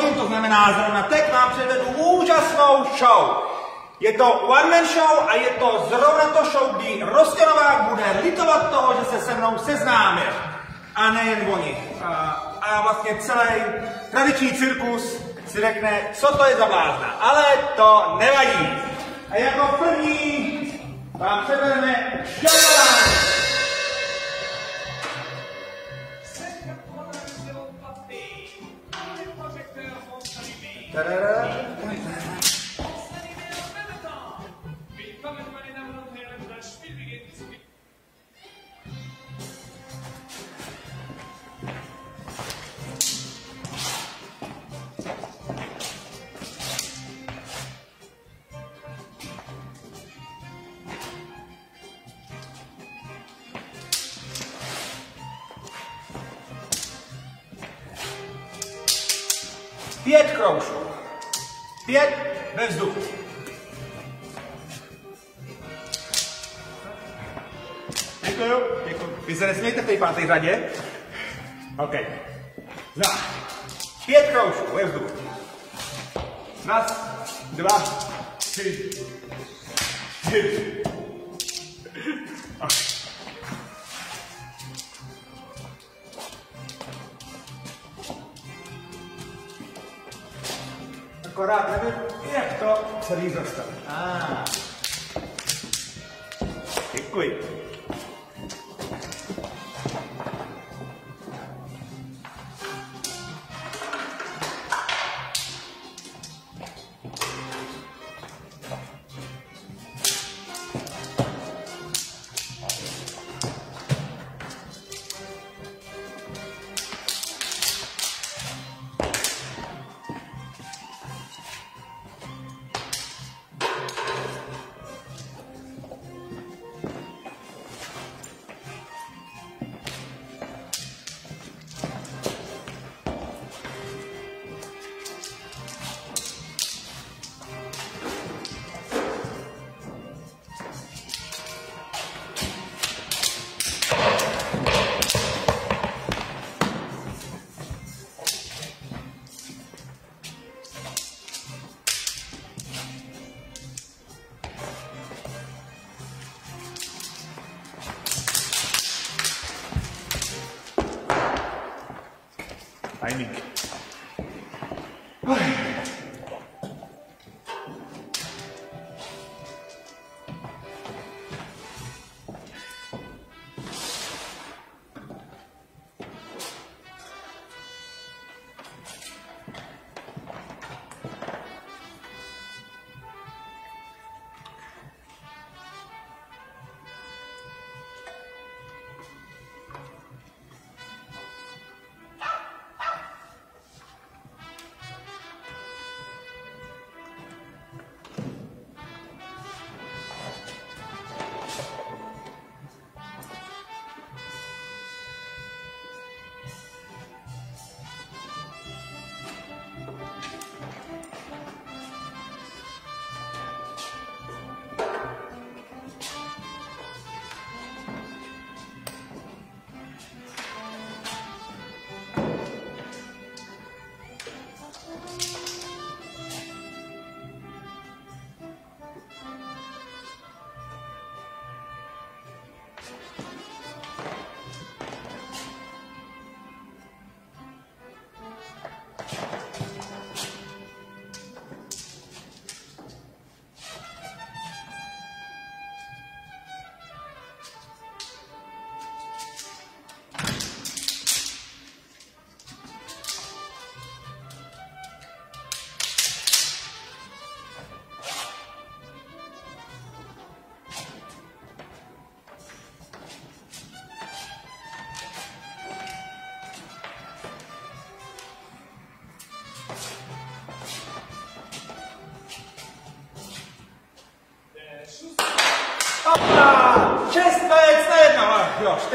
hodin, to znamená zrovna teď vám předvedu úžasnou show. Je to one man show a je to zrovna to show, kdy Rostěnovák bude litovat toho, že se se mnou seznámil. A nejen oni. A, a vlastně celý tradiční cirkus si řekne, co to je za blázna. Ale to nevadí. A jako první vám předvedeme Šalován. razie.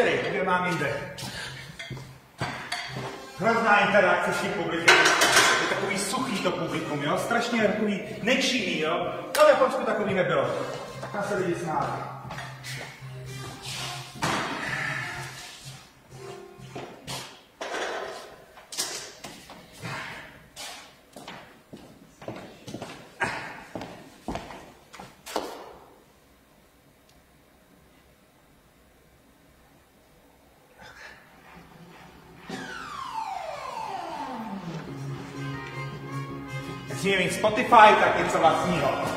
Čtyři, kde mám jinde. Hrozná interakce s tím publikem. Je takový suchý to publikum, jo? Strašně takový nečinný, jo? Ale v Japonsku takový nebylo. Tam se lidi smáli. Spotify, tak něco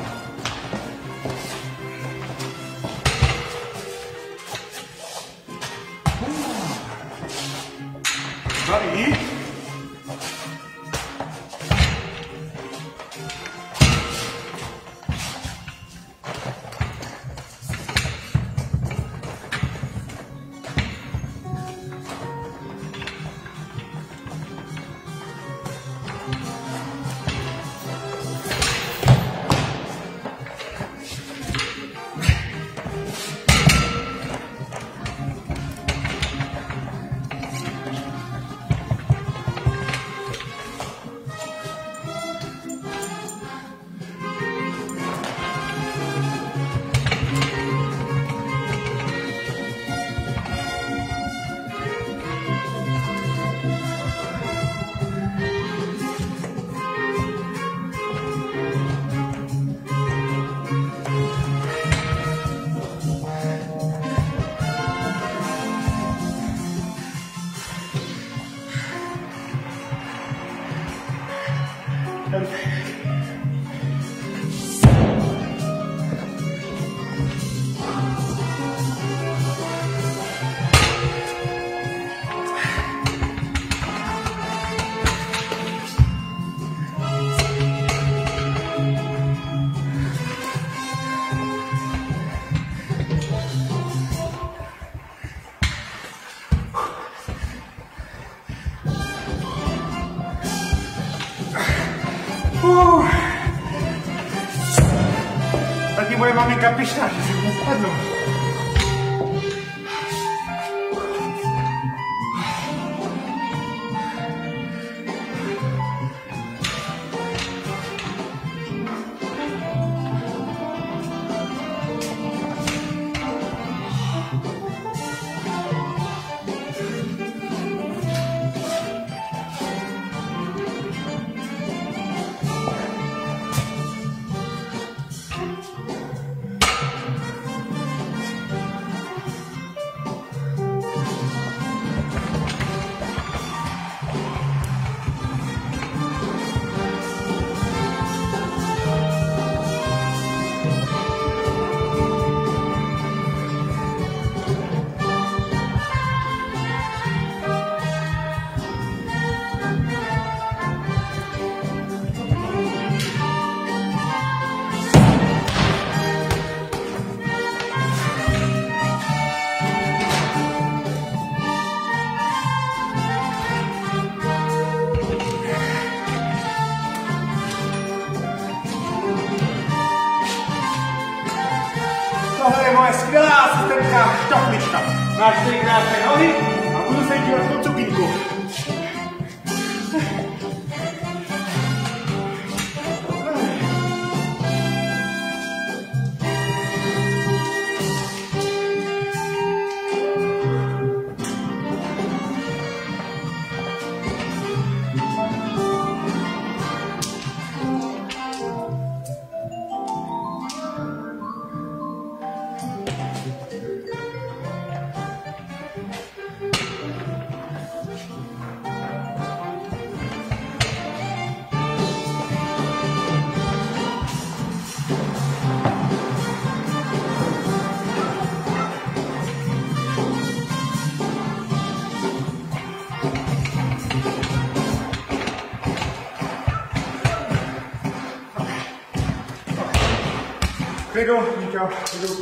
Klidu, Míťo, klidu.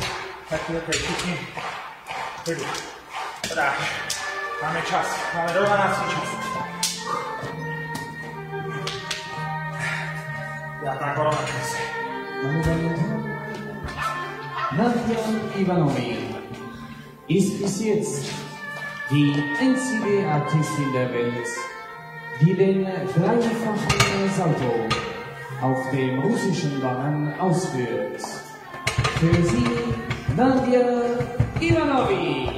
Taky, taky, všichni. Klidu. Podáš. Máme čas. Máme do 12 čas. Nějaká korona čas. Nadja Ivanovi ist bis jetzt die einzige Artistin der Welt, die den dreifachen Salto auf dem russischen Bahn ausführt. Daisy Nadia Ivanovic.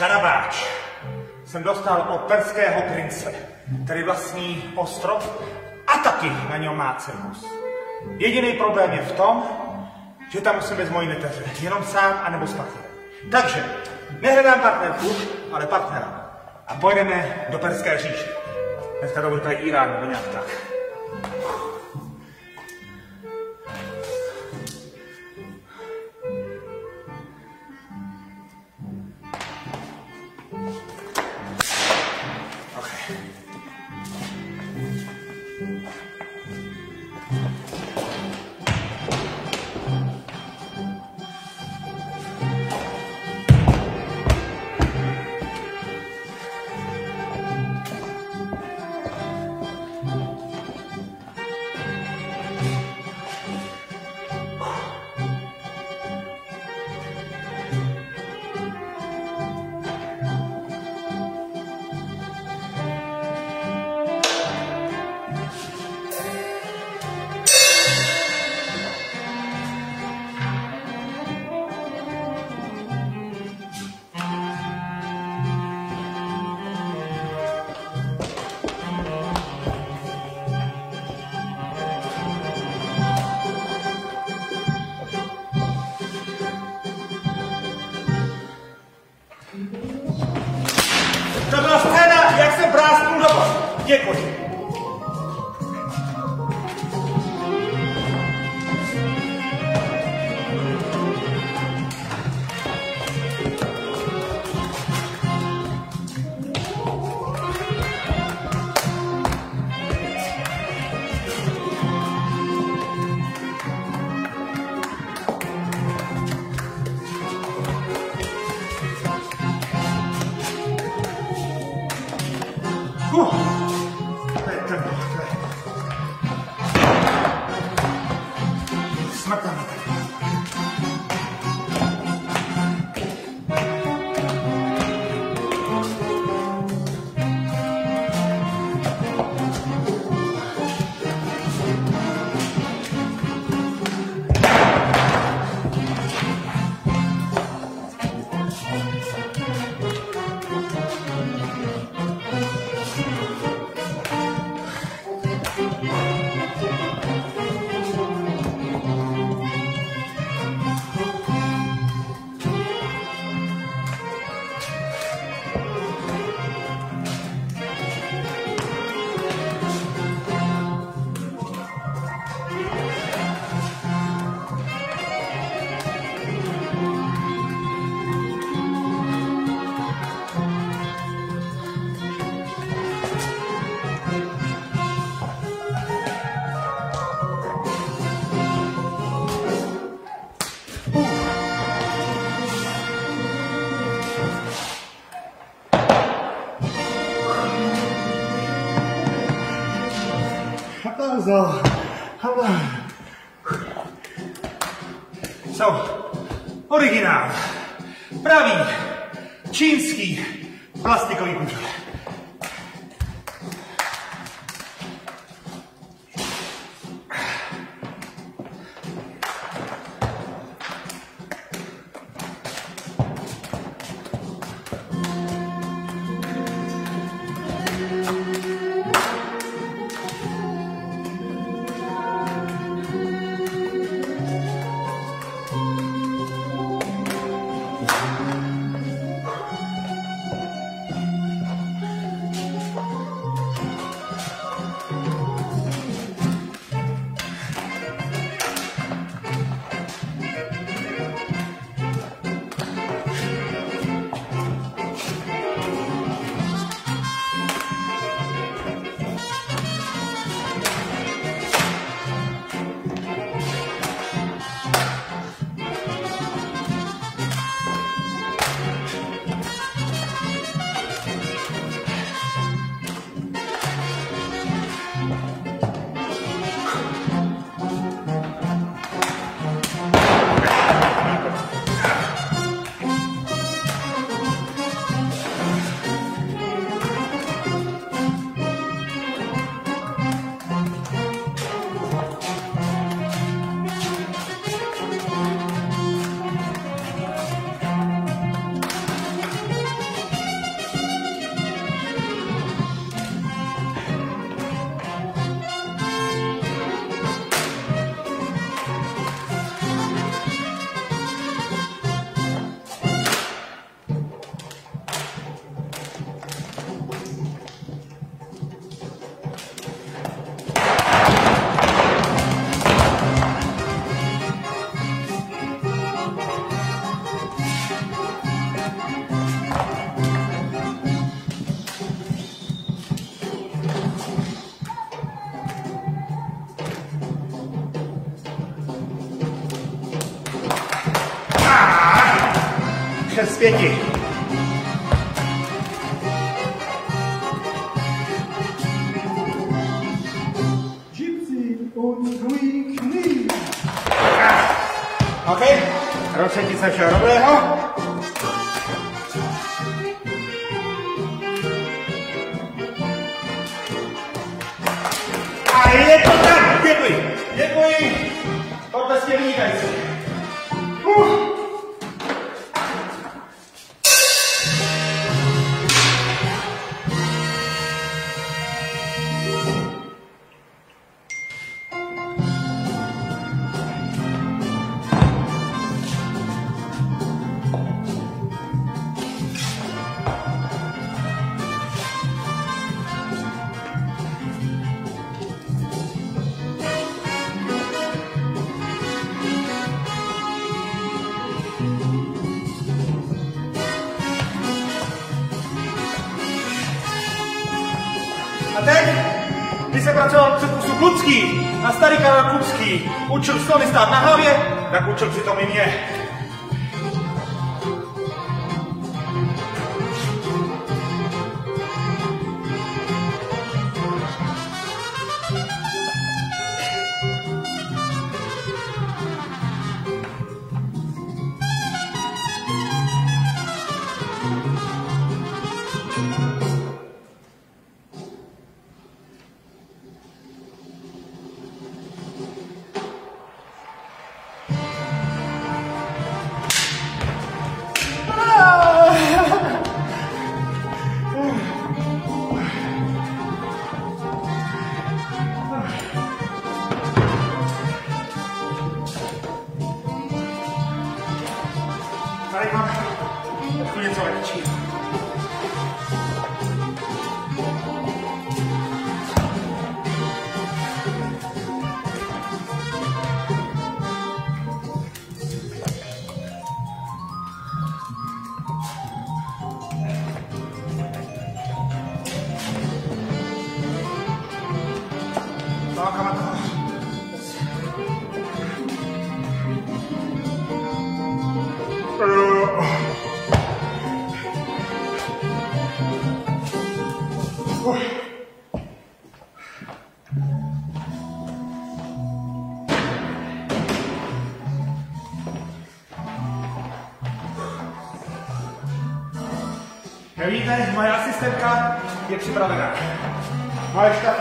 Karabáč jsem dostal od perského prince, který vlastní ostrov a taky na něm má cirkus. Jediný problém je v tom, že tam musím bez mojí neteře, jenom sám anebo s partnerem. Takže nehledám partnerku, ale partnera. A pojedeme do Perské říše. Dneska to bude Irán, nebo nějak tak. 三三。6 z Učil slovy stát na hlavě, tak učil přitom i mě. Vidíte, moje asistentka je připravená. Moje štapička,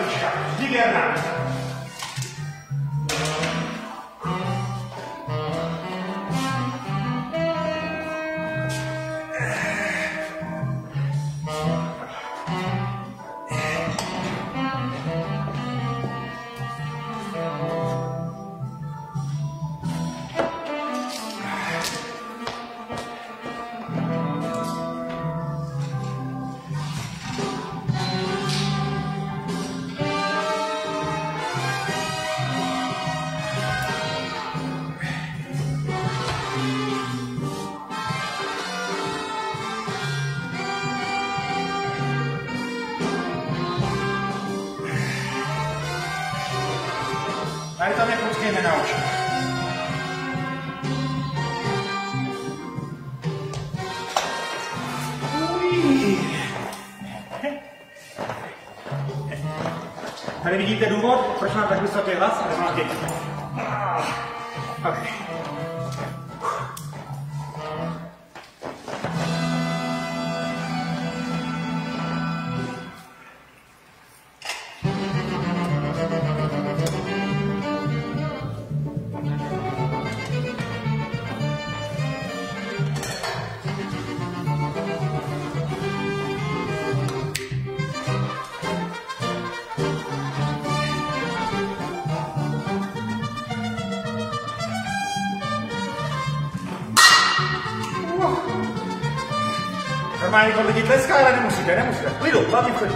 Normálně jako lidi tleská, ale nemusíte, nemusíte. V Klidu, hlavně v klidu.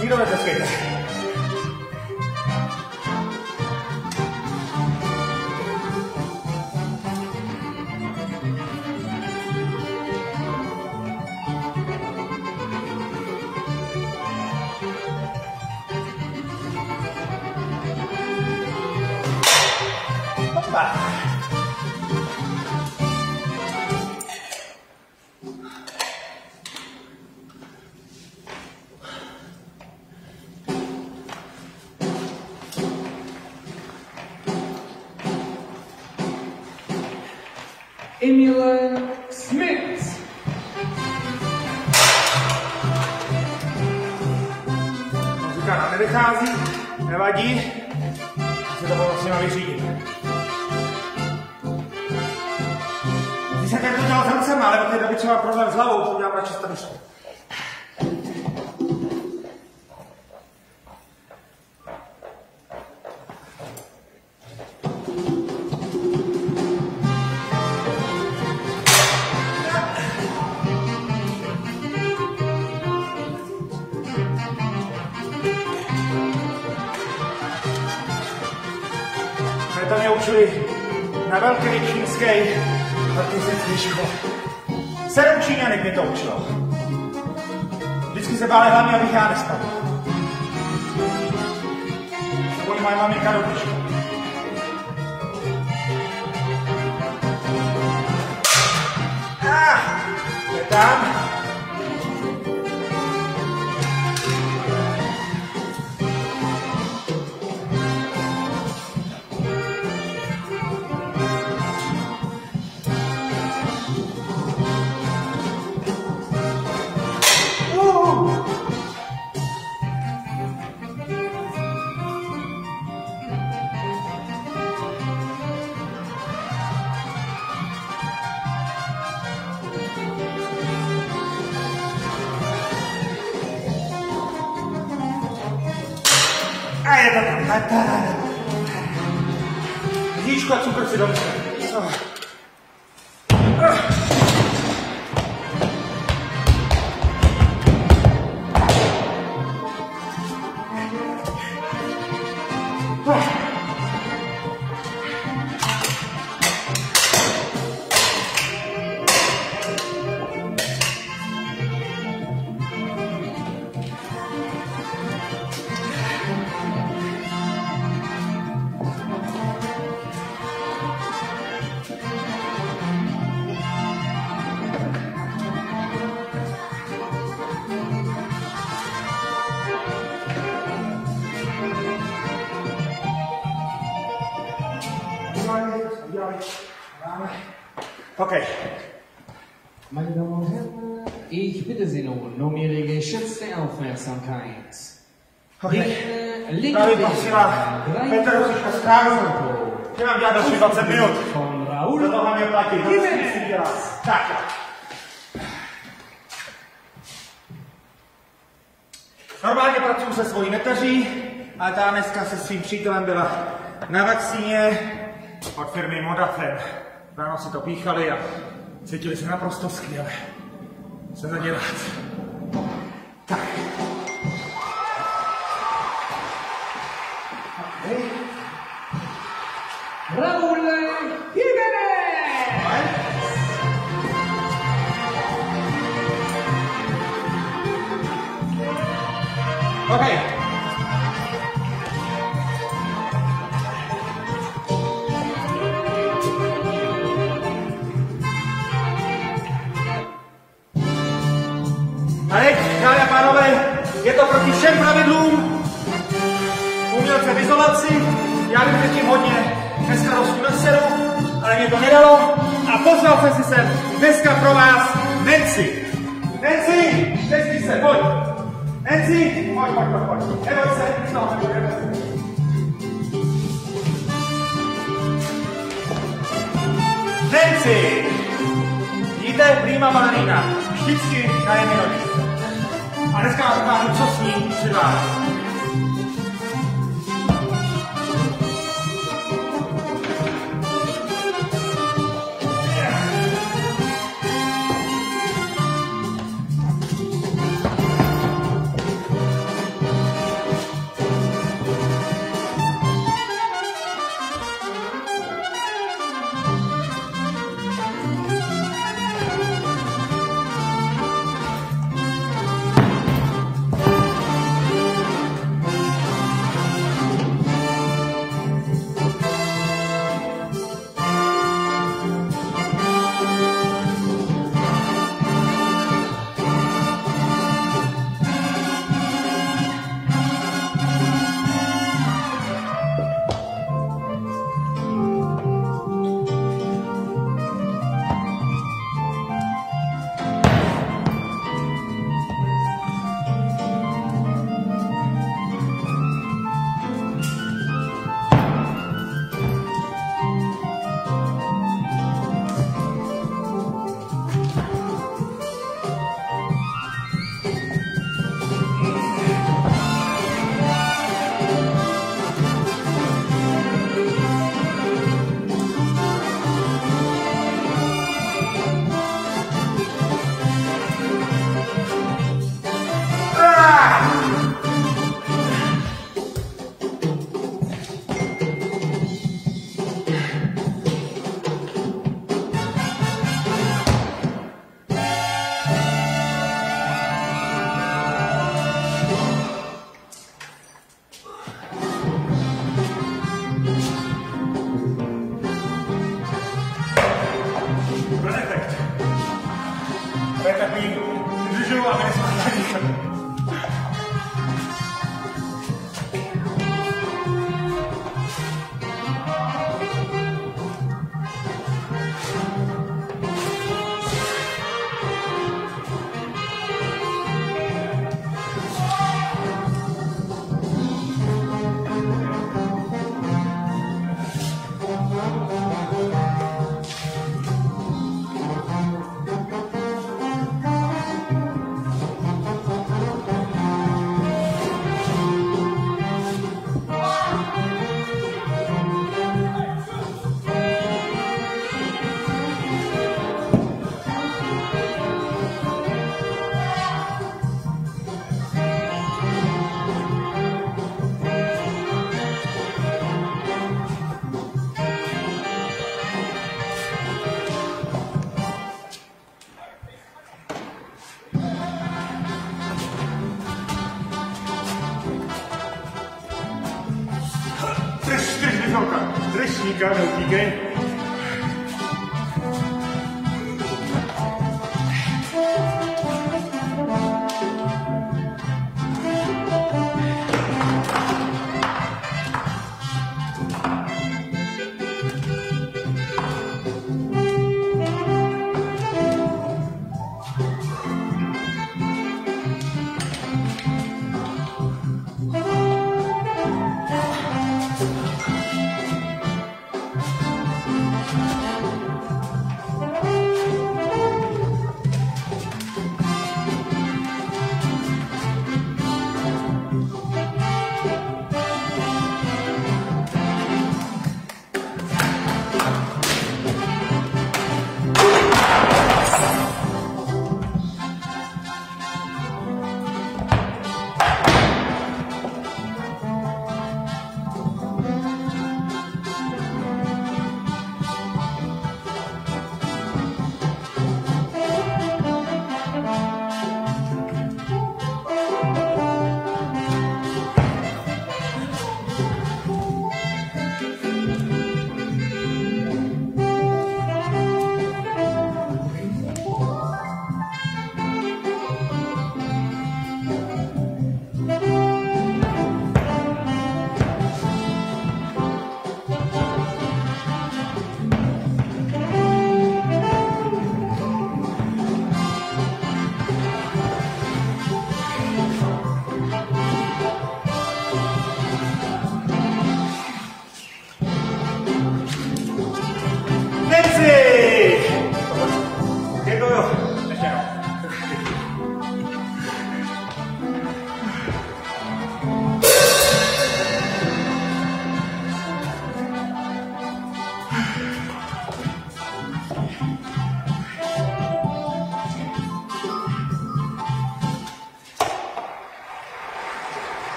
Nikdo netleskejte. A cukr si dobře. Oh. 20 minut. von Za to si dělá. Tak. Normálně pracuji se svojí neteří, ale ta dneska se svým přítelem byla na vakcíně od firmy Modafen. Ráno si to píchali a cítili se naprosto skvěle. Jsem za ně rád. Tak. Okay. Raoul Okay. A teď, dámy a pánové, je to proti všem pravidlům. Umělce v izolaci, já vím, že tím hodně dneska rostu na seru, ale mě to nedalo a pozval jsem si sem dneska pro vás Nancy. Nancy, Nancy se, pojď. Nancy, pojď, pojď, pojď, pojď. Neboj se, no, neboj, neboj se. Vidíte, prima ballerina, vždycky na jedné. A dneska vám ukážu, co s ní předvádí.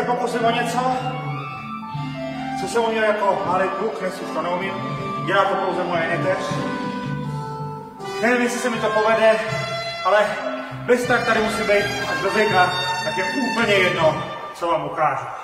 Se pokusím o něco, co jsem uměl jako malý kluk, dnes už to neumím. Dělá to pouze moje neteř. Nevím, jestli se mi to povede, ale bez tak tady musí být až do zítra, tak je úplně jedno, co vám ukážu.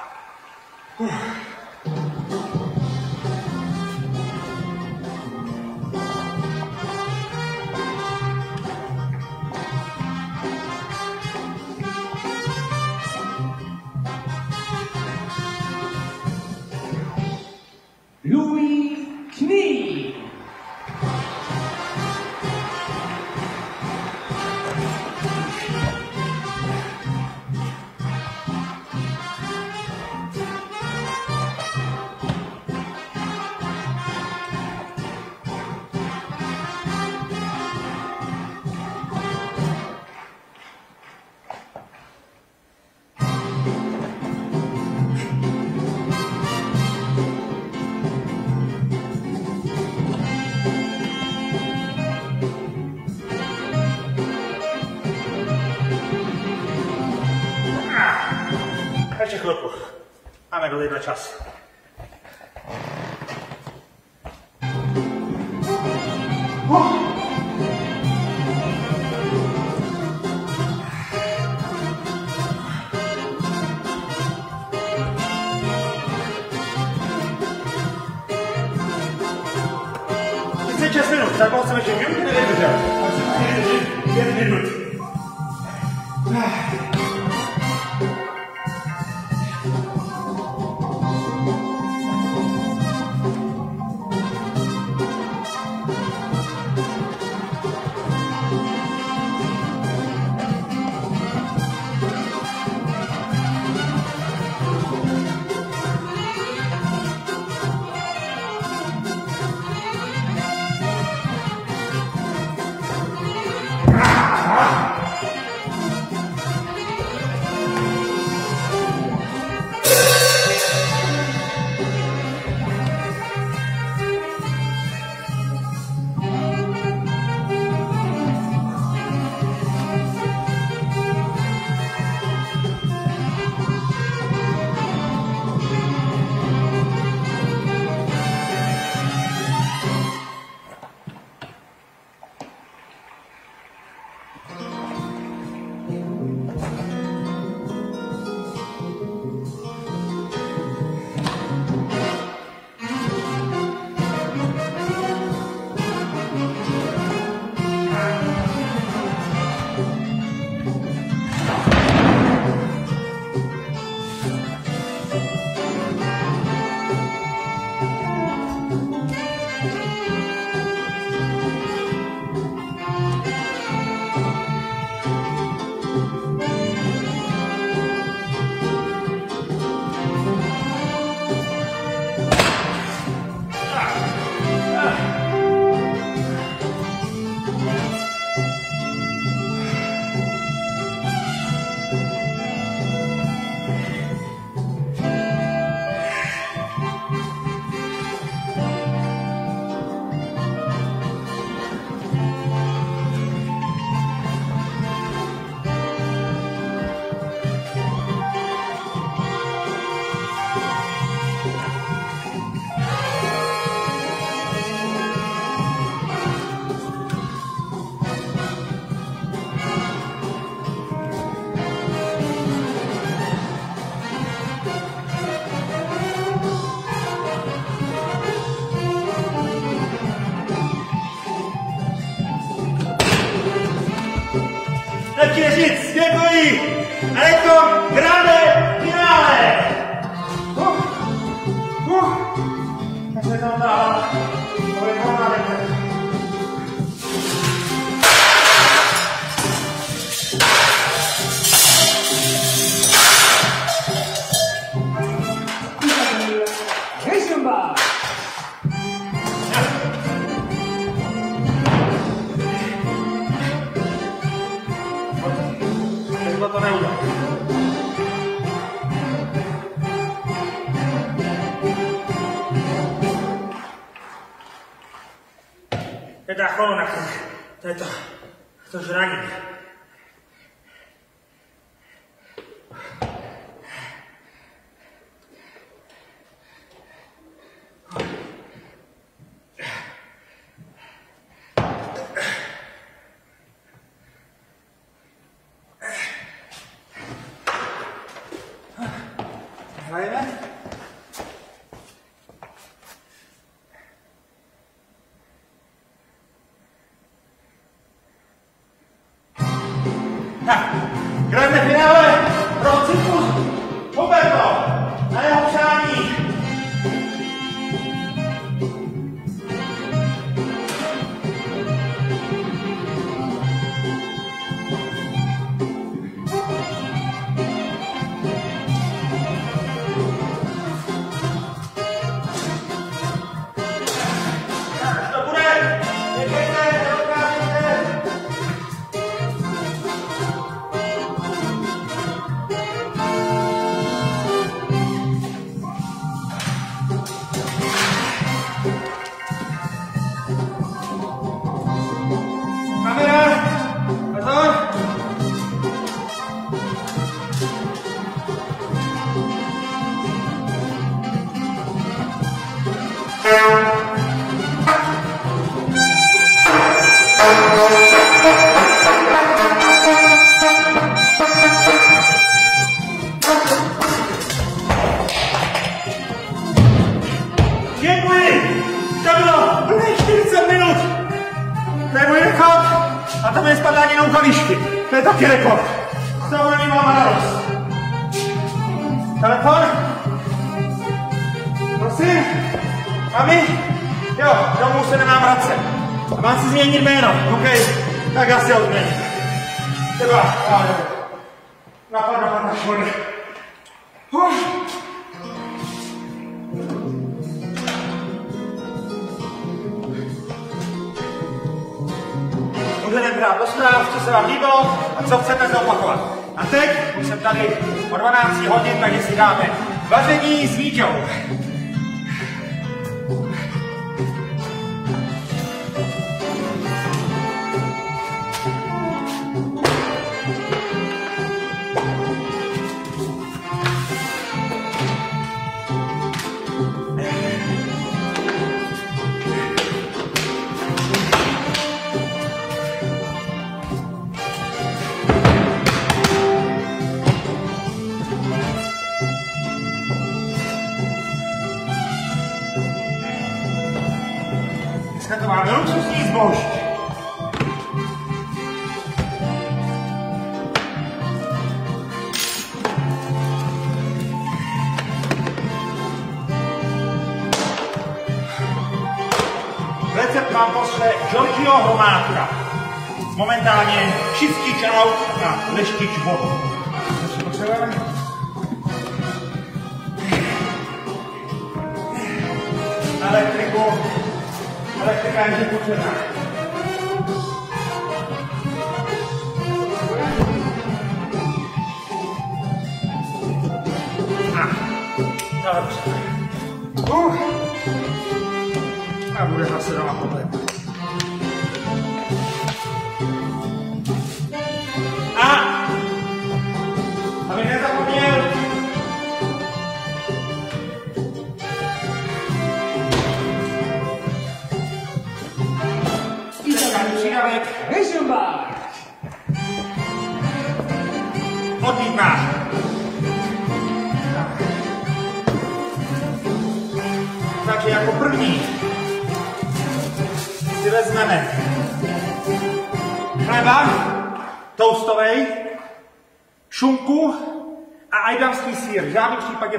To je to, to už jsem tady o 12 hodin, takže si dáme vaření s Víťou.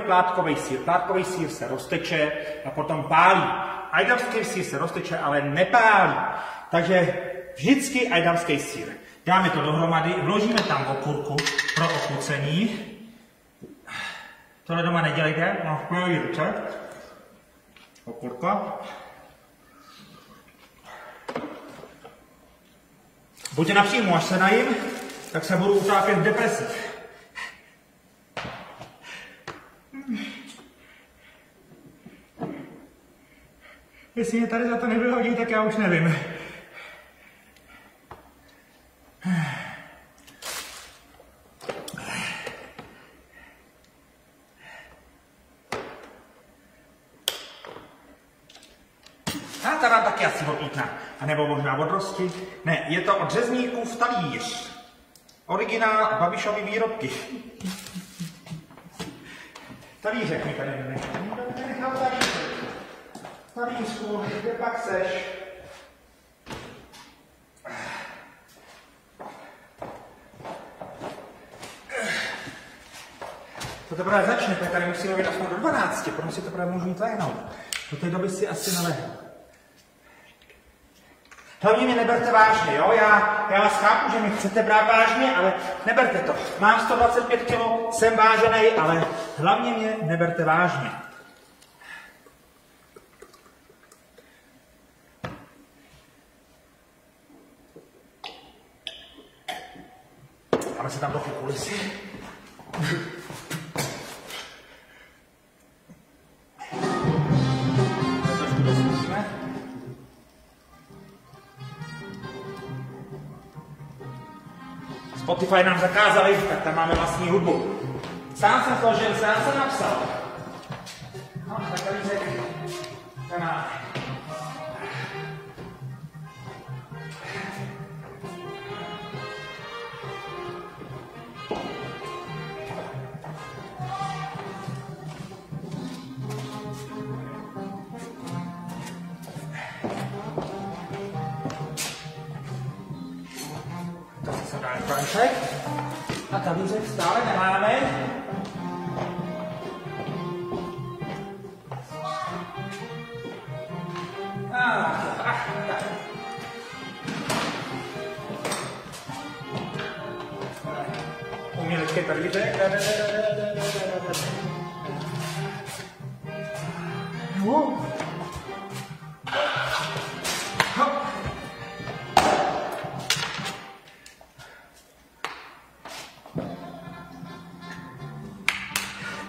Plátkový sír. Plátkový sír se rozteče a potom pálí. Ajdamský sír se rozteče, ale nepálí. Takže vždycky ajdamský sír. Dáme to dohromady, vložíme tam okurku pro ochucení. Tohle doma nedělejte, mám skvělý recept. Okurka. Buďte napřímo, až se najím, tak se budu utápět v depresi. Jestli mě tady za to nevyhodí, tak já už nevím. A ta nám taky asi odmítná. A nebo možná od rosti. Ne, je to od řezníků v talíř. Originál Babišovy výrobky. Talířek mi tady nenechal. Nenechal talířek. Talířku, kde pak seš? To teprve začne, tak tady musíme být aspoň do 12, potom si teprve můžu jít lehnout. Do té doby si asi nelehnu. Hlavně mě neberte vážně, jo? Já, já vás chápu, že mě chcete brát vážně, ale neberte to. Mám 125 kg, jsem vážený, ale hlavně mě neberte vážně. Se tam trochu kulisy. Spotify nám zakázali, tak tam máme vlastní hudbu. Sám jsem složil, sám jsem napsal. No, tak tady řek, ten front side. A coming side start and I am Mira, es que perdí,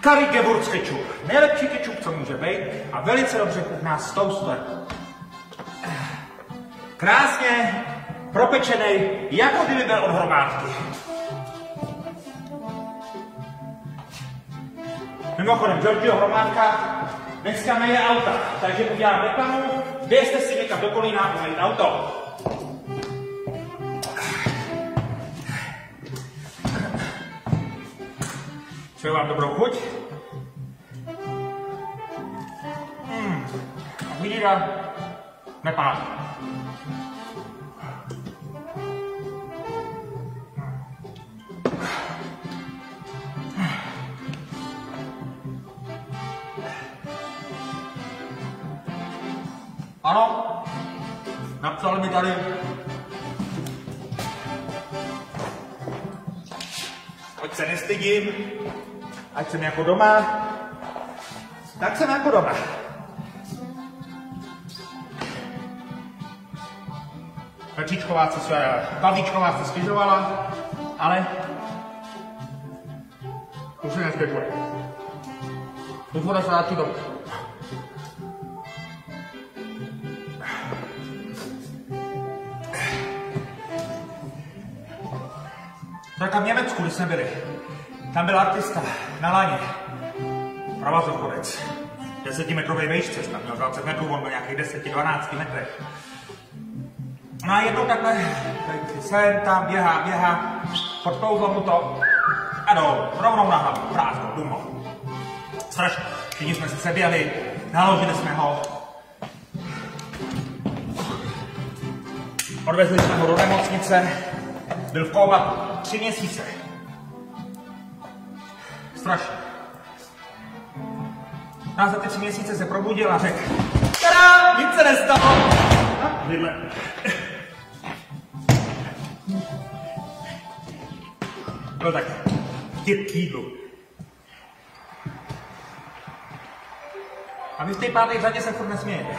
Curry Gewurz kečup. Nejlepší kečup, co může být a velice dobře chutná s toastem. Krásně propečený, jako kdyby byl od hromádky. Mimochodem, Giorgio Hromádka dneska neje auta, takže udělám reklamu, běžte si někam do Kolína umýt auto. Přeju vám dobrou chuť. Víra nepálí. Ano, napsali mi tady. Ať se nestydím, ať jsem jako doma, tak jsem jako doma. Pečičková se své, Pavlíčková se stěžovala, ale už se nestěžuje. Bude se dát domů. Tak a v Německu, když jsme byli, tam byl artista na laně, provazovkodec, desetimetrový vejšce, tam měl 20 metrů, on byl nějakých 10-12 metrech. No a jednou takhle, sem tam běhá, běhá, podklouzlo mu to a dolů, rovnou na hlavu, prázdno, dumo. Strašně, všichni jsme se seběli, naložili jsme ho. Odvezli jsme ho do nemocnice, byl v kómatu tři měsíce. Strašně. No a za ty tři měsíce se probudil a řekl, Tada, nic se nestalo. A No tak, chtět k jídlu. A vy v té páté řadě se furt nesmějete.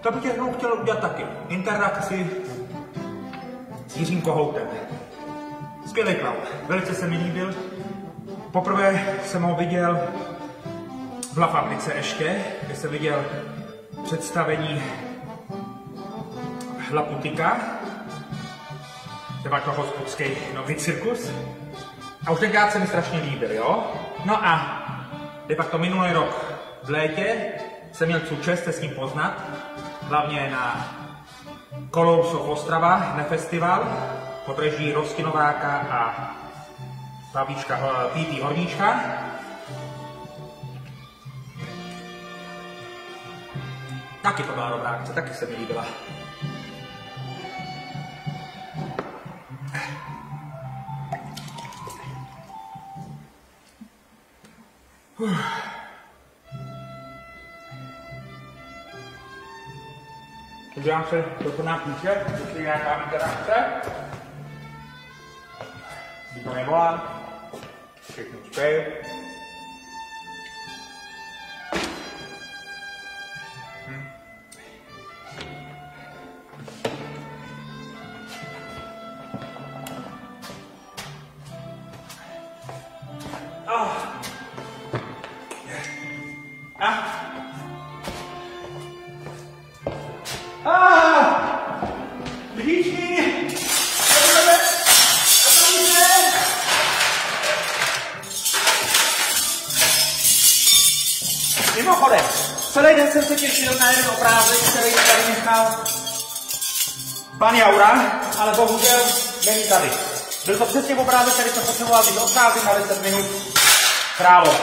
To bych jednou chtěl udělat taky. Interakci s Jiřím Kohoutem. Skvělý clown. Velice se mi líbil. Poprvé jsem ho viděl v La Fabrice ještě, kde jsem viděl představení Laputika, jako hospodský nový cirkus. A už tenkrát se mi strašně líbil, jo? No a de facto minulý rok v létě jsem měl tu čest se s ním poznat hlavně na Kolousov Ostrava, na festival pod reží Rostinováka a Pavlíčka, P.T. Horníčka. Taky to byla dobrá akce, taky líbila. Podívám se, co to nám píše, jestli je nějaká interakce. Nikdo nevolá. Všechno. Přesně obrázek, který jsem potřeboval, když odcházím na 10 minut. Králo.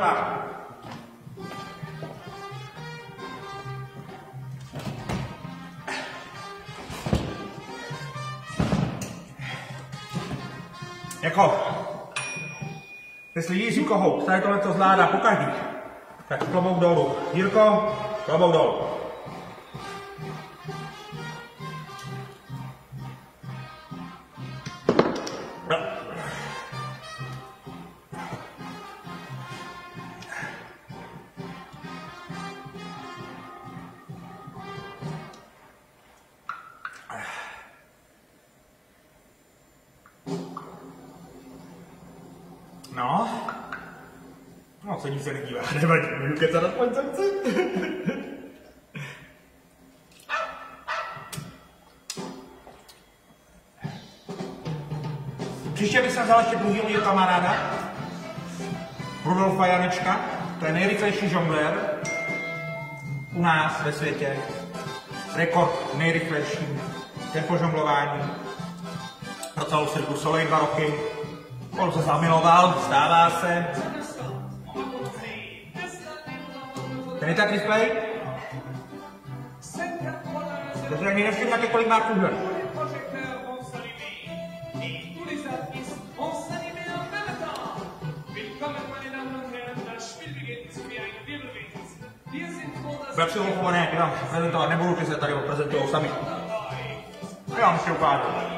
Mám. Jako, jestli Jiří Kohout tady tohle to zvládá po každý, tak klobouk dolů. Jirko, klobouk dolů. Nejrychlejší žonglér u nás ve světě. Rekord nejrychlejší tempo žonglování pro celou Cirque Soleil dva roky. On se zamiloval, stává se, Ten je tak rychlej? Takže ani nevšimnete, kolik má kůže. Bratři Wolfové, já nebudu, ty se tady prezentují sami. Já vám ještě ukážu.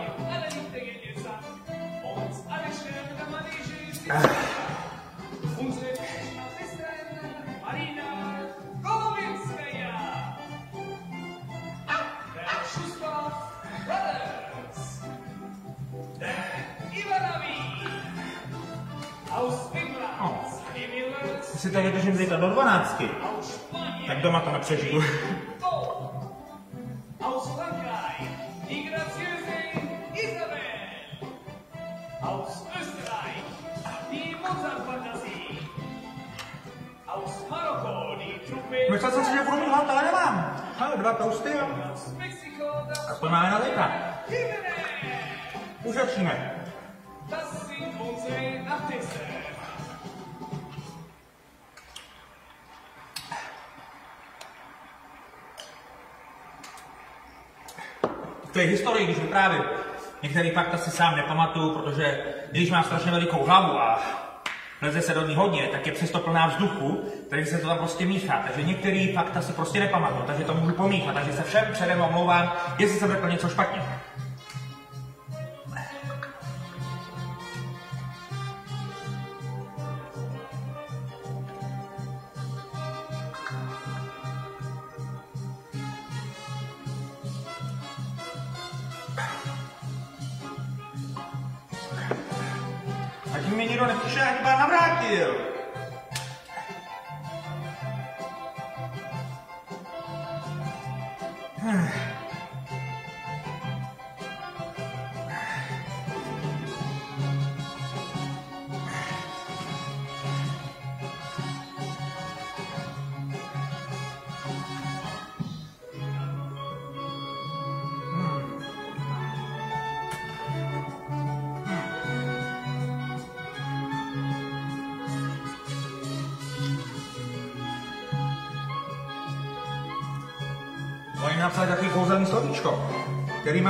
Tak doma to nepřežiju. Myslel jsem si, že budu mít hlad, ale nemám. Ale dva toasty a das aspoň máme na zítra. Už začneme. Das sind unsere Nachtisse. Té historii, když vyprávím, některý fakta si sám nepamatuju, protože když mám strašně velikou hlavu a leze se do ní hodně, tak je přesto plná vzduchu, takže se to tam prostě míchá. Takže některý fakta si prostě nepamatuju, takže to můžu pomíchat. Takže se všem předem omlouvám, jestli jsem řekl něco špatně.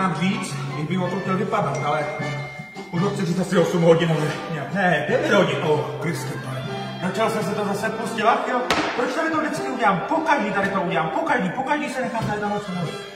Mám říct, když bych o to chtěl vypadnout, ale ho chci říct asi 8 hodin, ale nějak, ne, 9 hodin, o, oh, Kriste, pane. Začal jsem se to zase pustit, jo, proč tady to vždycky udělám, pokaždý tady to udělám, pokaždý, pokaždý se nechám tady tam Ah.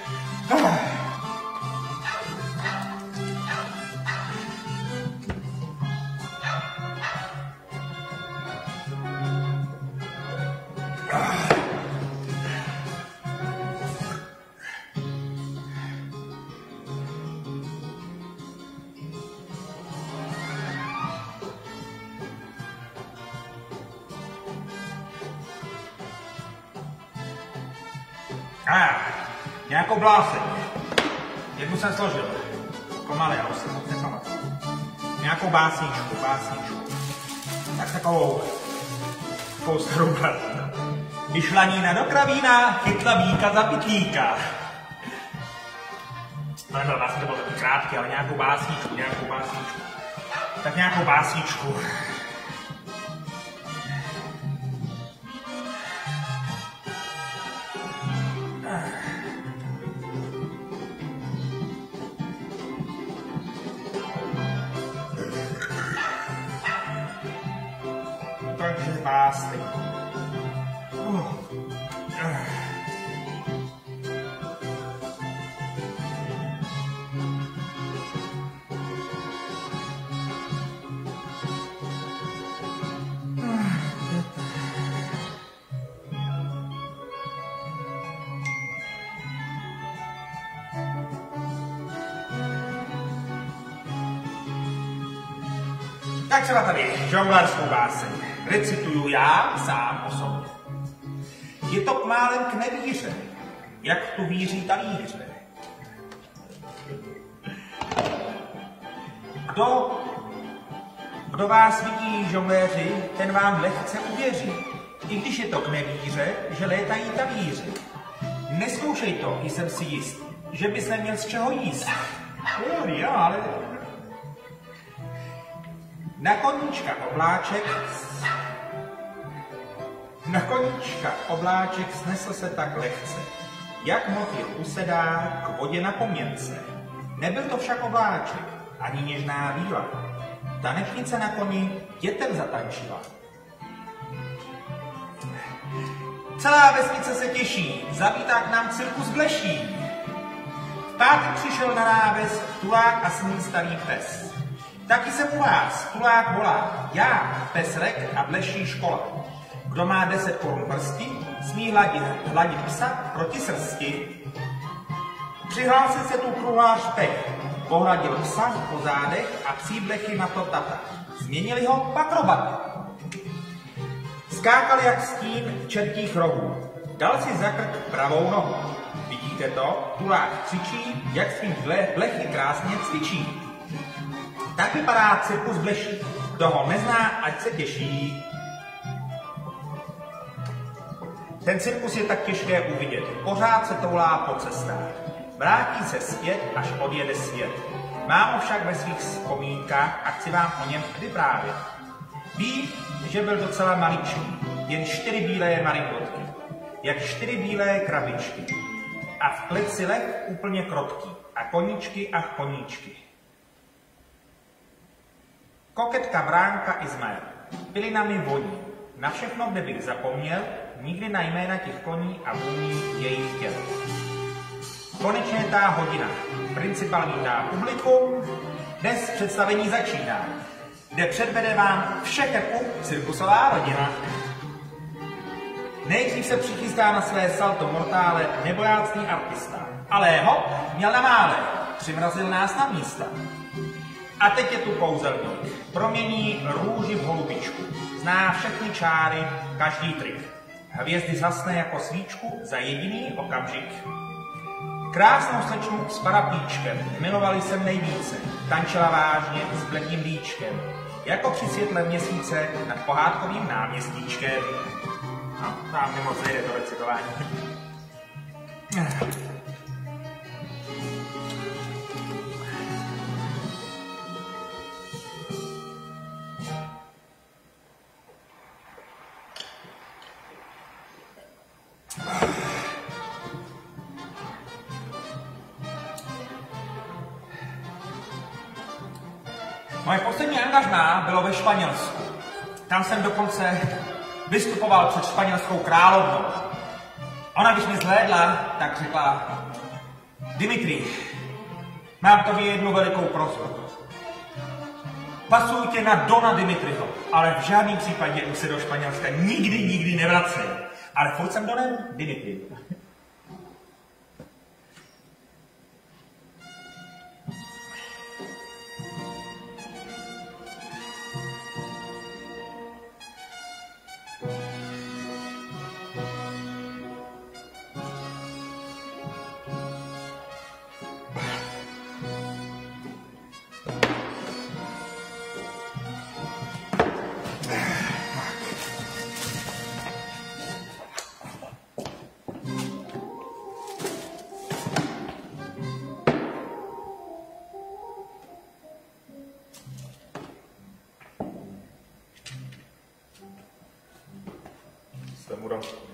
Bláseň. Jednu jsem složil. Pomalý, já už se moc nepamatuju. Nějakou básničku, básničku. Tak takovou, takovou starou. Vyšlanína do kravína, chytla víka za pitlíka. To nebyl vlastně, to bylo taky krátký, ale nějakou básničku, nějakou básničku. Tak nějakou básničku. Takže básny. Uh. Ah. Tak třeba tady žonglarskou báseň. Recituju já sám o sobě. Je to málem k nevíře, jak tu víří talíře. Kdo, kdo vás vidí žongléři, ten vám lehce uvěří. I když je to k nevíře, že létají talíři. Neskoušej to, jsem si jist, že bys neměl z čeho jíst. Jo, jo, ale na koníčka obláček na koníčka obláček snesl se tak lehce, jak motýl usedá k vodě na poměnce. Nebyl to však obláček, ani něžná víla. Tanečnice na koni dětem zatančila. Celá vesnice se těší, zavítá k nám cirkus bleší. V pátek přišel na náves tulák a s ním starý pes. Taky jsem u vás, tulák volá, já, pesrek a bleší škola. Kdo má 10 korun prsti, smí hladit, hladit psa proti srsti. Přihlásil se tu kruhář pech, pohladil psa po zádech a psí blechy na to tata. Změnili ho pak robata. Skákal jak stín čertích rohů. Dal si za krk pravou nohu. Vidíte to? Tulák křičí, jak svým blechy krásně cvičí. Tak vypadá cirkus bleší. Kdo ho nezná, ať se těší. Ten cirkus je tak těžké uvidět. Pořád se toulá po cestách. Vrátí se zpět, až odjede svět. Mám však ve svých vzpomínkách a chci vám o něm vyprávět. Vím, že byl docela maličký, jen čtyři bílé marinkotky, jak čtyři bílé krabičky. A v kleci lev úplně krotký, a koníčky a koníčky. Koketka Bránka Izmael. Byli na mi voní. Na všechno, kde bych zapomněl, nikdy na jména těch koní a vůní jejich těl. Konečně ta hodina. Principal vítá publikum. Dnes představení začíná, kde předvede vám vše kepu cirkusová rodina. Nejdřív se přichystá na své salto mortále nebojácný artista. Ale ho měl na mále, přimrazil nás na místa. A teď je tu kouzelník. Promění růži v holubičku. Zná všechny čáry, každý trik. Hvězdy zhasne jako svíčku za jediný okamžik. Krásnou slečnu s parapíčkem milovali jsem nejvíce. Tančila vážně s bledým líčkem. Jako při světle měsíce nad pohádkovým náměstíčkem. No, tam mi moc nejde to recitování. Moje poslední angažmá bylo ve Španělsku. Tam jsem dokonce vystupoval před španělskou královnou. Ona, když mě zhlédla, tak řekla, Dimitri, mám tobě jednu velikou prosbu. Pasuju tě na Dona Dimitriho, ale v žádném případě už se do Španělska nikdy, nikdy nevracej. Ale furt jsem Donem Dimitri. To budou.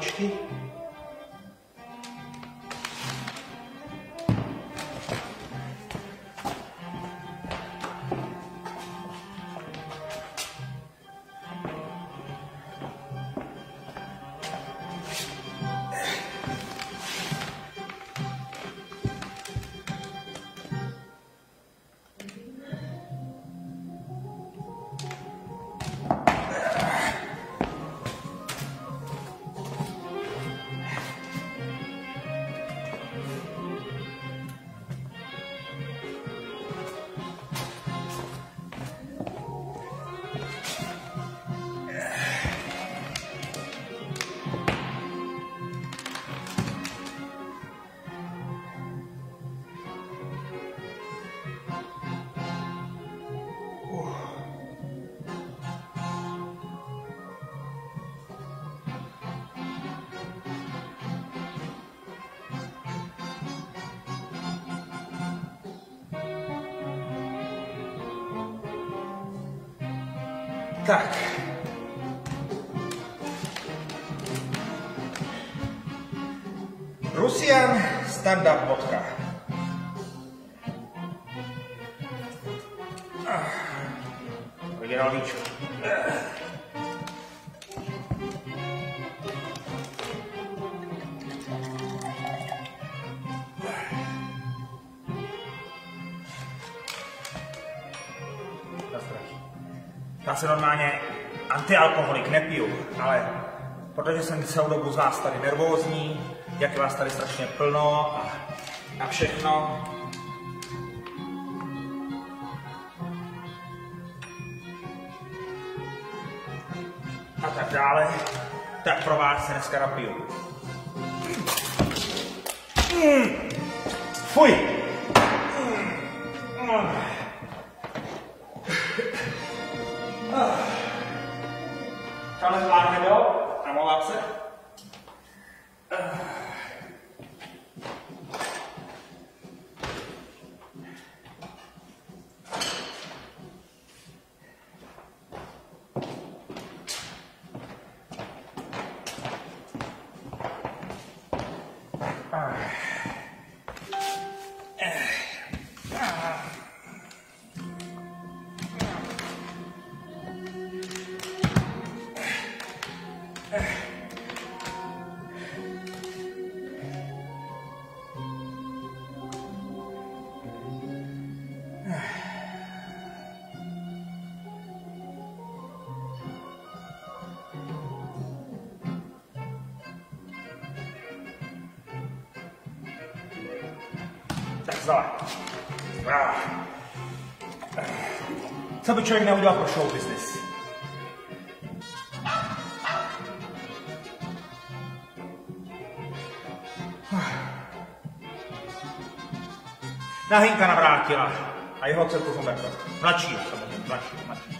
Do Tak. Rusian stand-up vodka. Ah. se normálně antialkoholik, nepiju, ale protože jsem celou dobu z vás tady nervózní, jak je vás tady strašně plno a, na všechno, a tak dále, tak pro vás se dneska napiju. Mm. Fuj! Mm. Mm. Co by člověk neudělal pro show business? Nahynka navrátila. A jeho dcerku takhle. Mladší, samozřejmě, mladší, mladší.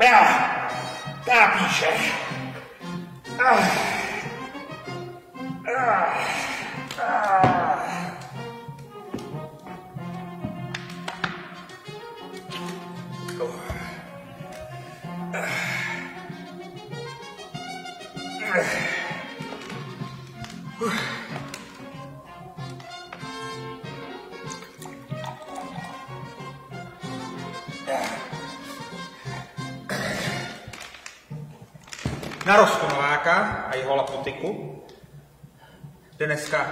Ah, tá, bicha. Ah. Ah. Ah. Oh. na Rosko Nováka a jeho Laputiku, kde dneska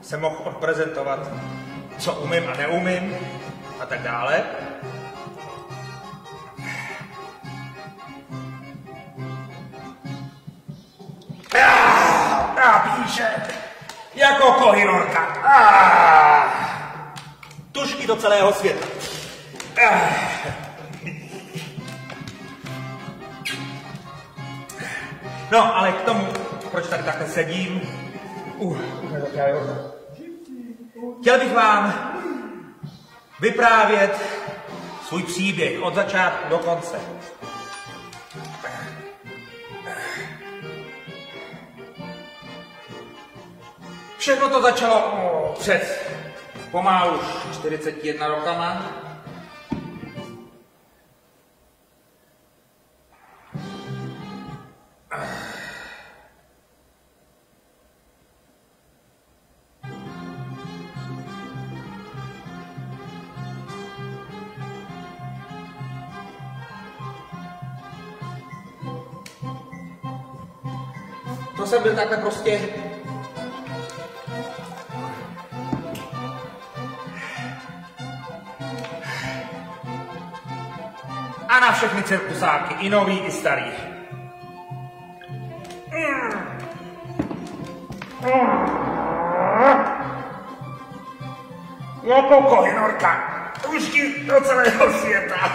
se mohl odprezentovat, co umím a neumím a tak dále. Ah, ah, píše, jako kohinorka. Ah, tušky do celého světa. Ah. No, ale k tomu, proč tady takhle sedím, uh. Chtěl bych vám vyprávět svůj příběh od začátku do konce. Všechno to začalo před pomalu už 41 rokama. Byl takhle prostě a na všechny cirkusáky, i nový, i starý. Jako kohinorka. Tušky do celého světa.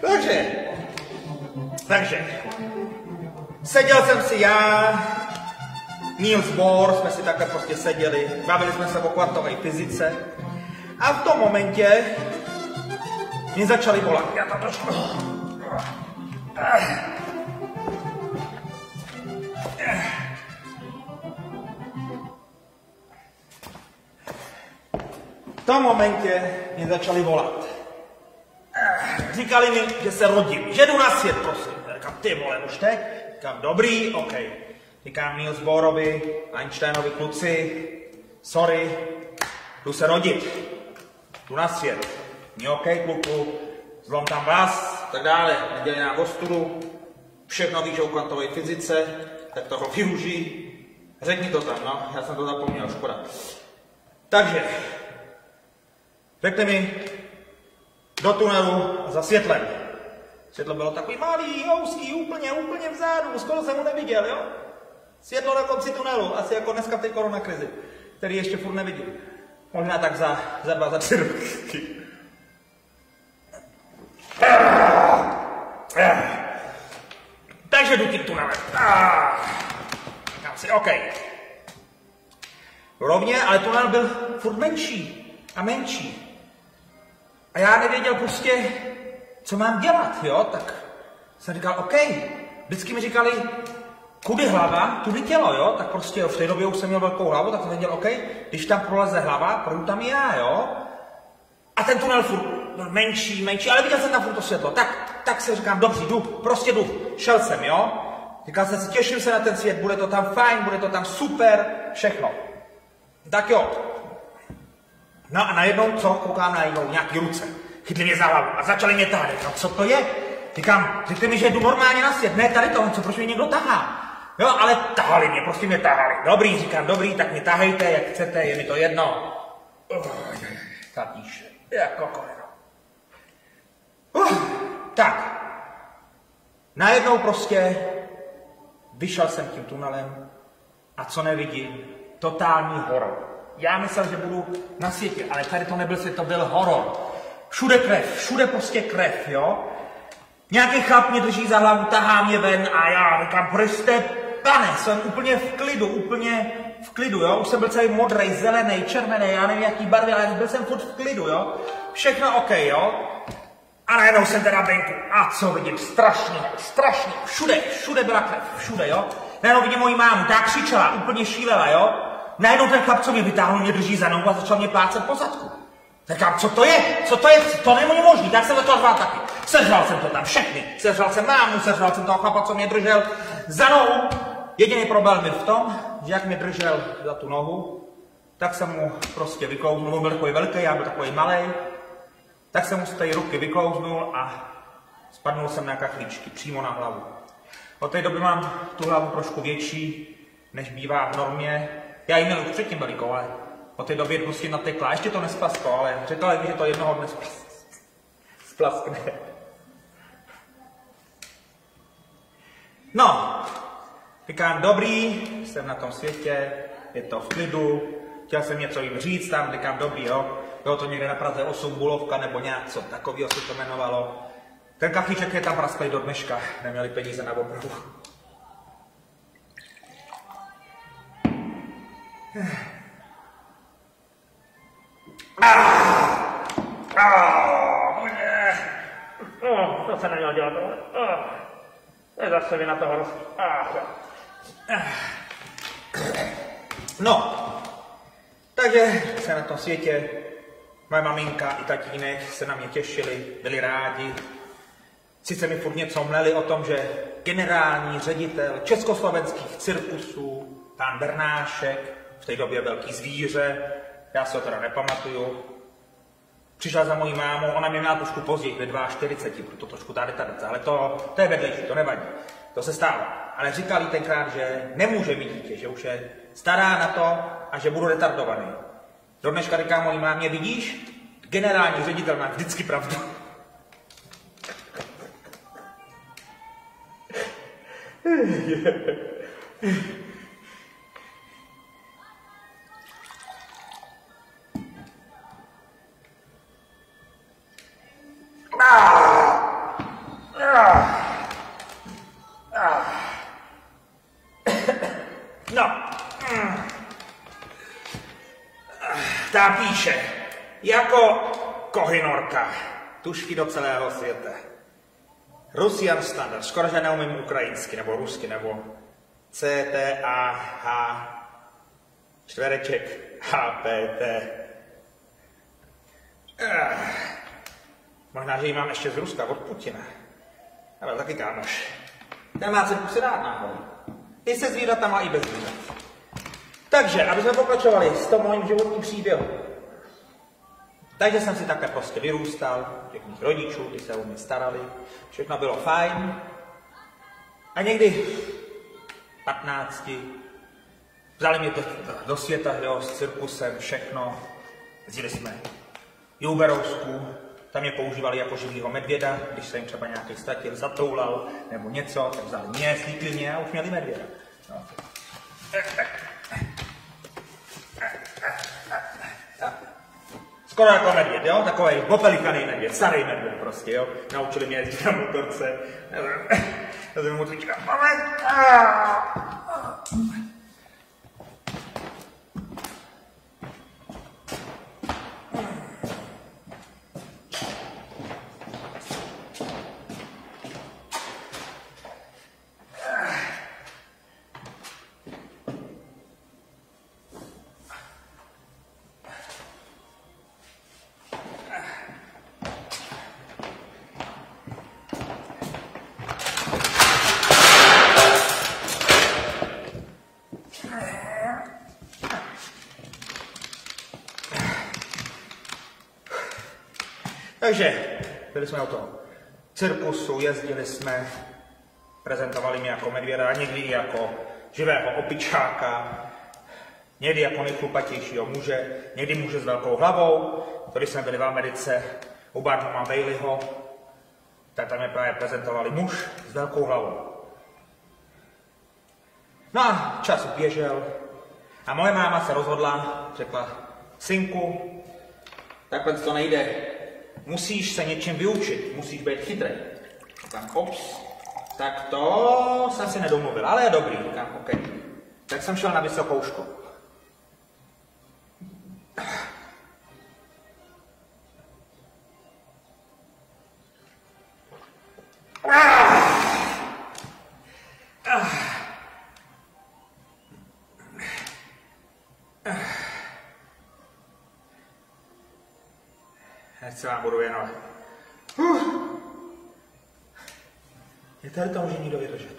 takže, takže, seděl jsem si já, Niels Bohr, jsme si takhle prostě seděli, bavili jsme se o kvantové fyzice a v tom momentě mě začali volat. Já to trošku... V tom momentě mě začali volat. Říkali mi, že se rodím, že jdu na svět, prosím. Říkám, ty vole, už teď? Říkám, dobrý, OK. Říkám Niels Bohrovi, Einsteinovi kluci, sorry, jdu se rodit. Jdu na svět. Ní OK, kluku, zlom tam vás, tak dále, nedělej nám ostudu, všechno víš o kvantové fyzice, tak toho využij. Řekni to tam, no, já jsem to zapomněl, škoda. Takže, řekne mi, do tunelu za světlem. Světlo bylo takový malý, ouský, úplně, úplně vzadu, skoro jsem ho neviděl, jo? Světlo na konci tunelu, asi jako dneska v té koronakrizi, který ještě furt nevidím. Možná tak za, za dva, za tři roky. Takže jdu tím tunelem. Asi, OK. Rovně, ale tunel byl furt menší a menší. A já nevěděl prostě, co mám dělat, jo, tak jsem říkal, OK. Vždycky mi říkali, kudy hlava, tudy tělo, jo, tak prostě jo, v té době už jsem měl velkou hlavu, tak jsem věděl, OK, když tam proleze hlava, projdu tam já, jo. A ten tunel furt byl menší, menší, ale viděl jsem tam furt to světlo. Tak, tak si říkám, dobře, jdu, prostě jdu. Šel jsem, jo. Říkal jsem si, těším se na ten svět, bude to tam fajn, bude to tam super, všechno. Tak jo. No a najednou, co, koukám najednou, nějaký ruce. Chytli mě za hlavu a začali mě tahat. Říkám, co to je? Říkám, řekli mi, že jdu normálně na svět. Ne, tady to, co, proč mě někdo tahá? Jo, ale tahali mě, prostě mě tahali. Dobrý, říkám, dobrý, tak mě tahejte, jak chcete, je mi to jedno. Tatíš, jako koleno. Uh, tak, najednou prostě vyšel jsem tím tunelem a co nevidím, totální horor. Já myslel, že budu na světě, ale tady to nebyl svět, to byl horor. Všude krev, všude prostě krev, jo. Nějaký chlap mě drží za hlavu, tahá mě ven a já říkám, proč jste, pane, jsem úplně v klidu, úplně v klidu, jo. Už jsem byl celý modrý, zelený, červený, já nevím jaký barvy, ale byl jsem furt v klidu, jo. Všechno OK, jo. A najednou jsem teda venku. A co vidím? Strašně, strašně. Všude, všude byla krev, všude, jo. Najednou vidím moji mámu, ta křičela, úplně šílela, jo. Najednou ten chlap, co mě vytáhl, mě drží za nohu a začal mě plácet po zadku. Říkám, co to je? Co to je? To není možný. Tak jsem začal řvát taky. Seřval jsem to tam všechny. Seřval jsem mámu, seřval jsem toho chlapa, co mě držel za nohu. Jediný problém byl v tom, že jak mě držel za tu nohu, tak jsem mu prostě vyklouznul. On byl takový velký, já byl takový malý. Tak jsem mu z té ruky vyklouznul a spadnul jsem na kachlíčky přímo na hlavu. Od té doby mám tu hlavu trošku větší, než bývá v normě. Já ji měl už předtím velikou, ale od té doby prostě natekla. Ještě to nesplasklo, ale řekla mi, že to jednoho dne splaskne. No, říkám, dobrý, jsem na tom světě, je to v klidu, chtěl jsem něco jim říct tam, říkám, dobrý, jo. Bylo to někde na Praze 8 Bulovka nebo něco takového se to jmenovalo. Ten kachlíček je tam rasklý do dneška, neměli peníze na opravu. Oh, to se nemělo dělat tohle. Oh, to je zase vina toho roz... No, takže se na tom světě moje maminka i tatínek se na mě těšili, byli rádi. Sice mi furt něco mleli o tom, že generální ředitel československých cirkusů, pán Bernášek, v té době velký zvíře, já se ho teda nepamatuju, přišel za mojí mámou, ona mě měla trošku později, ve 42, proto trošku tady tady, ale to, to je vedlejší, to nevadí, to se stává. Ale říkal jí tenkrát, že nemůže mít dítě, že už je stará na to a že budu retardovaný. Do dneška říká mojí mámě, vidíš, generální ředitel má vždycky pravdu. No. Ta píše, jako kohinorka, tušky do celého světa. Rusian standard, skoro že neumím ukrajinsky, nebo rusky, nebo C, T, A, H, čtvereček, H, P, T. Ah. Možná, že ji mám ještě z Ruska, od Putina. Ale taky kámoš. Ten má cenu si rád náhodou. I se zvířatama, i bez zvířat. Takže, aby jsme pokračovali s tom mojím životním příběhem. Takže jsem si takhle prostě vyrůstal, těch mých rodičů, ty se o mě starali, všechno bylo fajn. A někdy 15 vzali mě do, do světa, jo, s cirkusem, všechno. Jezdili jsme Juberousku, tam mě používali jako živýho medvěda, když se jim třeba nějaký ztratil, zatoulal nebo něco, tak vzali mě, slíkli mě a už měli medvěda. No. Skoro jako medvěd, jo? Takový popelikaný medvěd, starý medvěd prostě, jo? Naučili mě jezdit na motorce. Já jsem mu říkal, moment! Takže byli jsme u toho cirkusu, jezdili jsme, prezentovali mě jako medvěda, někdy jako živého opičáka, někdy jako nejchlupatějšího muže, někdy muže s velkou hlavou. Když jsme byli v Americe u Barnuma Baileyho, tak tam je právě prezentovali muž s velkou hlavou. No a čas běžel a moje máma se rozhodla, řekla, synku, takhle to nejde, musíš se něčím vyučit, musíš být chytrý. Říkám, ops, tak to jsem si nedomluvil, ale je dobrý, říkám, OK. Tak jsem šel na vysokou školu. Se vám budu věnovat. Uh. Je tady to může někdo vydržet.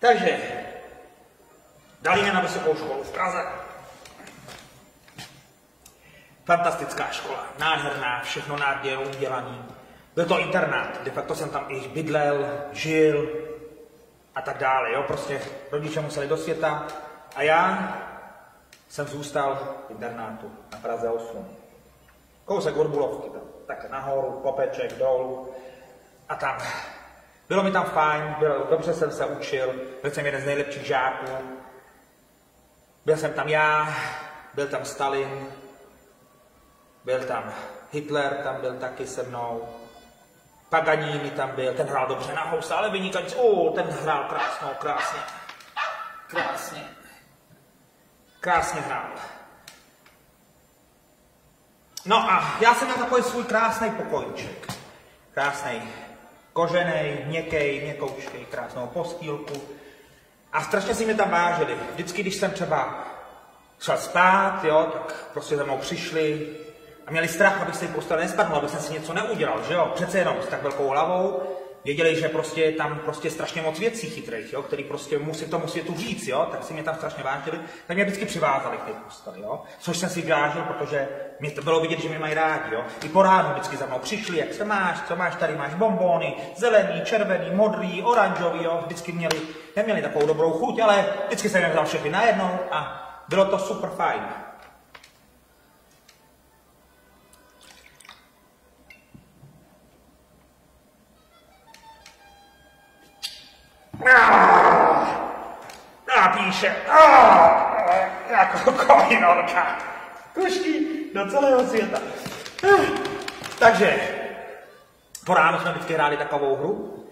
Takže, dali mě na vysokou školu v Praze. Fantastická škola, nádherná, všechno nádherně udělaný. Byl to internát, de facto jsem tam i bydlel, žil a tak dále. Jo? Prostě rodiče museli do světa a já jsem zůstal v internátu na Praze 8. Kousek od Bulovky, tam, tak nahoru, kopeček, dolů a tam. Bylo mi tam fajn, bylo, dobře jsem se učil, byl jsem jeden z nejlepších žáků. Byl jsem tam já, byl tam Stalin, byl tam Hitler, tam byl taky se mnou. Paganini tam byl, ten hrál dobře na house, ale vynikající. O, ten hrál krásnou, krásně. Krásně. Krásně hrál. No a já jsem měl takový svůj krásný pokojíček. Krásný, kožený, měkký, měkoučký, krásnou postýlku. A strašně si mě tam vážili. Vždycky, když jsem třeba šel spát, jo, tak prostě za mnou přišli, a měli strach, abych se jim postele nespadnul, abych si něco neudělal, že jo? Přece jenom s tak velkou hlavou. Věděli, že prostě je tam prostě strašně moc věcí chytrých, jo? který prostě musí tomu světu říct, jo? tak si mě tam strašně vážili, tak mě vždycky přivázali k té posteli, jo? což jsem si vážil, protože mě to bylo vidět, že mě mají rádi. Jo? I po ránu vždycky za mnou přišli, jak se máš, co máš, tady máš bombóny, zelený, červený, modrý, oranžový, jo? vždycky měli, neměli takovou dobrou chuť, ale vždycky jsem je vzal všechny najednou a bylo to super fajn. A píše, jako kojnorka. Kuští do celého světa. Takže po ránu jsme vždycky hráli takovou hru,